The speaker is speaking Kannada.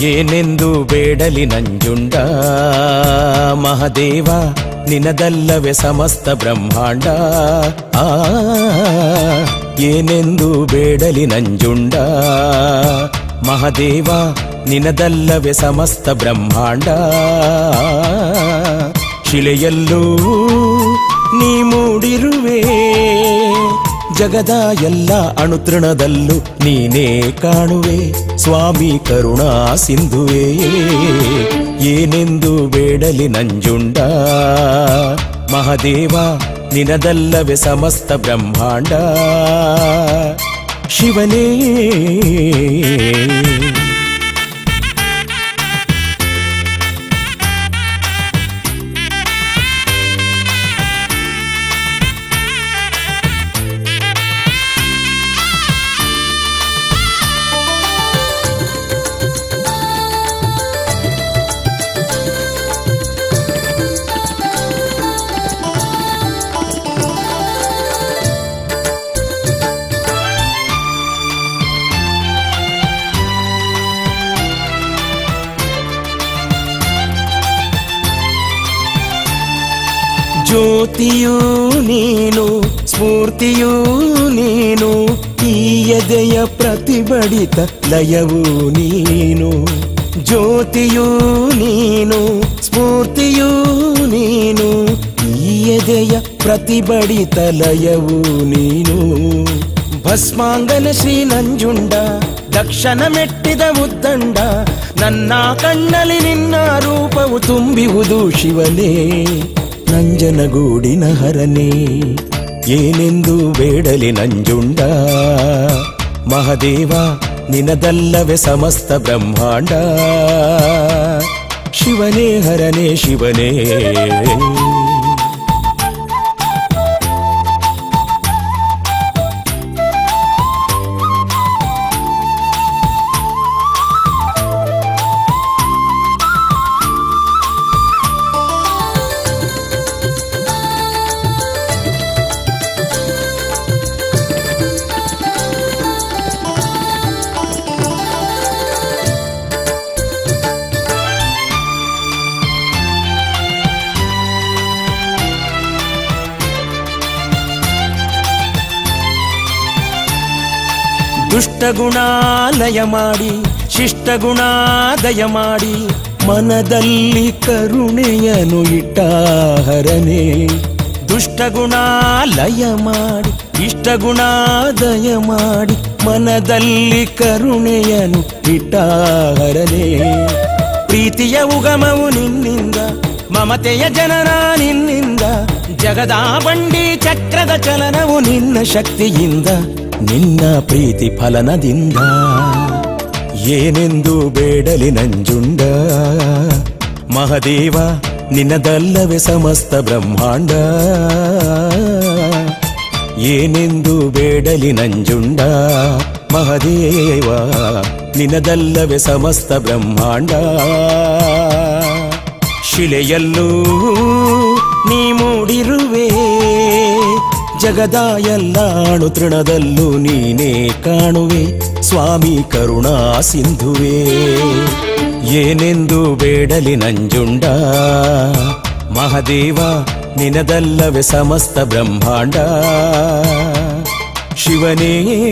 ಏನೆಂದು ಬೇಡಲಿ ನಂಜುಂಡ? ಮಹದೇವ, ನಿನದಲ್ಲವೇ ಸಮಸ್ತ ಬ್ರಹ್ಮಾಂಡ. ಆ, ಏನೆಂದು ಬೇಡಲಿ ನಂಜುಂಡ? ಮಹದೇವ, ನಿನದಲ್ಲವೇ ಸಮಸ್ತ ಬ್ರಹ್ಮಾಂಡ. ಶಿಲೆಯಲ್ಲೂ ಜಗದ ಎಲ್ಲ ಅಣುತೃಣದಲ್ಲೂ ನೀನೇ ಕಾಣುವೆ. ಸ್ವಾಮಿ ಕರುಣಾ ಸಿಂಧುವೇ. ಏನೆಂದು ಬೇಡಲಿ ನಂಜುಂಡ. ಮಹದೇವ, ನಿನದಲ್ಲವೇ ಸಮಸ್ತ ಬ್ರಹ್ಮಾಂಡ. ಶಿವನೇ. ಜ್ಯೋತಿಯೂ ನೀನು, ಸ್ಫೂರ್ತಿಯೂ ನೀನು, ಈ ಎದೆಯ ಪ್ರತಿಬಡಿತ ಲಯವೂ ನೀನು. ಜ್ಯೋತಿಯೂ ನೀನು, ಸ್ಫೂರ್ತಿಯೂ ನೀನು, ಈ ಎದೆಯ ಪ್ರತಿಬಡಿತ ಲಯವೂ ನೀನು. ಭಸ್ಮಾಂಗನ ಶ್ರೀ ನಂಜುಂಡ, ದಕ್ಷನ ಮೆಟ್ಟಿದ ಉದ್ದಂಡ, ನನ್ನ ಕಣ್ಣಲ್ಲಿ ನಿನ್ನ ರೂಪವು ತುಂಬಿಹುದು ಶಿವನೇ. ನಂಜನಗೂಡಿನ ಹರನೇ ಏನೆಂದು ಬೇಡಲಿ ನಂಜುಂಡ? ಮಹದೇವ ನಿನದಲ್ಲವೇ ಸಮಸ್ತ ಬ್ರಹ್ಮಾಂಡ. ಶಿವನೇ ಹರನೇ ಶಿವನೇ. ದುಷ್ಟಗುಣಾಲಯ ಮಾಡಿ, ಶಿಷ್ಟಗುಣಾದಯ ಮಾಡಿ, ಮನದಲ್ಲಿ ಕರುಣೆಯನು ಇಟ್ಟಾಹರನೆ ದುಷ್ಟಗುಣಾಲಯ ಮಾಡಿ, ಇಷ್ಟಗುಣಾದಯ ಮಾಡಿ, ಮನದಲ್ಲಿ ಕರುಣೆಯನು ಇಟ್ಟಾಹರನೆ ಪ್ರೀತಿಯ ಉಗಮವು ನಿನ್ನಿಂದ, ಮಮತೆಯ ಜನನ ನಿನ್ನಿಂದ ಜಗದ ಬಂಡಿ ಚಕ್ರದ ಚಲನವು ನಿನ್ನ ಶಕ್ತಿಯಿಂದ. ನಿನ್ನ ಪ್ರೀತಿ ಫಲನದಿಂದ ಏನೆಂದು ಬೇಡಲಿ ನಂಜುಂಡ. ಮಹದೇವ, ನಿನ್ನದಲ್ಲವೇ ಸಮಸ್ತ ಬ್ರಹ್ಮಾಂಡ. ಏನೆಂದು ಬೇಡಲಿ ನಂಜುಂಡ. ಮಹದೇವ ನಿನದಲ್ಲವೇ ಸಮಸ್ತ ಬ್ರಹ್ಮಾಂಡ. ಶಿಲೆಯಲ್ಲೂ ನೀ ಮೂಡಿರುವೆ. ಜಗದ ಎಲ್ಲಾಣು ತೃಣದಲ್ಲೂ ನೀನೇ ಕಾಣುವೆ. ಸ್ವಾಮಿ ಕರುಣಾ ಸಿಂಧುವೆ. ಏನೆಂದು ಬೇಡಲಿ ನಂಜುಂಡ. ಮಹದೇವ, ನಿನದಲ್ಲವೇ ಸಮಸ್ತ ಬ್ರಹ್ಮಾಂಡ. ಶಿವನೇ.